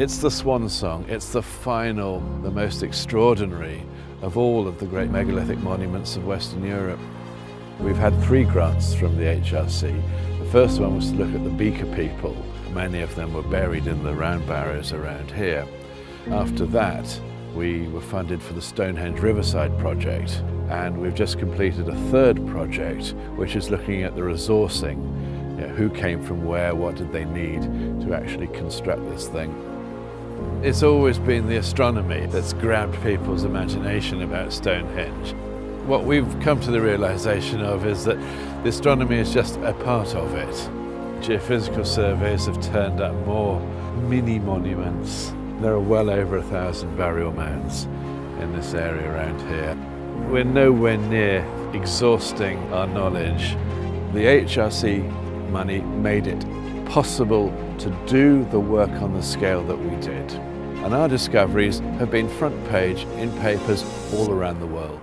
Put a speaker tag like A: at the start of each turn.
A: It's the swan song, it's the final, the most extraordinary of all of the great megalithic monuments of Western Europe. We've had three grants from the AHRC. The first one was to look at the Beaker people. Many of them were buried in the round barrows around here. After that, we were funded for the Stonehenge Riverside project and we've just completed a third project which is looking at the resourcing. You know, who came from where, what did they need to actually construct this thing. It's always been the astronomy that's grabbed people's imagination about Stonehenge. What we've come to the realization of is that the astronomy is just a part of it. Geophysical surveys have turned up more mini monuments. There are well over a thousand burial mounds in this area around here. We're nowhere near exhausting our knowledge. The AHRC money made it possible to do the work on the scale that we did. And our discoveries have been front page in papers all around the world.